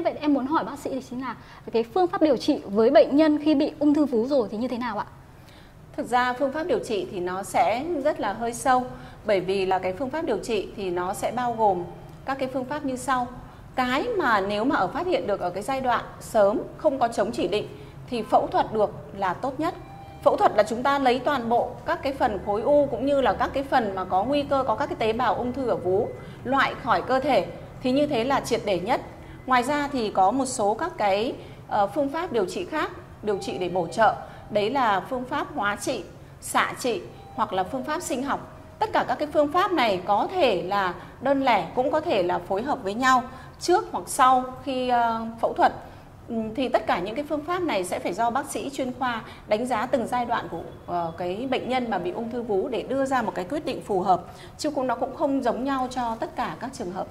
Thế vậy em muốn hỏi bác sĩ thì chính là cái phương pháp điều trị với bệnh nhân khi bị ung thư vú rồi thì như thế nào ạ? Thực ra phương pháp điều trị thì nó sẽ rất là hơi sâu, bởi vì là cái phương pháp điều trị thì nó sẽ bao gồm các cái phương pháp như sau. Cái mà nếu mà ở phát hiện được ở cái giai đoạn sớm, không có chống chỉ định thì phẫu thuật được là tốt nhất. Phẫu thuật là chúng ta lấy toàn bộ các cái phần khối u cũng như là các cái phần mà có nguy cơ có các cái tế bào ung thư ở vú, loại khỏi cơ thể thì như thế là triệt để nhất. Ngoài ra thì có một số các cái uh, phương pháp điều trị khác, điều trị để bổ trợ, đấy là phương pháp hóa trị, xạ trị hoặc là phương pháp sinh học. Tất cả các cái phương pháp này có thể là đơn lẻ cũng có thể là phối hợp với nhau trước hoặc sau khi uh, phẫu thuật. Ừ, thì tất cả những cái phương pháp này sẽ phải do bác sĩ chuyên khoa đánh giá từng giai đoạn của uh, cái bệnh nhân mà bị ung thư vú để đưa ra một cái quyết định phù hợp chứ cũng nó cũng không giống nhau cho tất cả các trường hợp.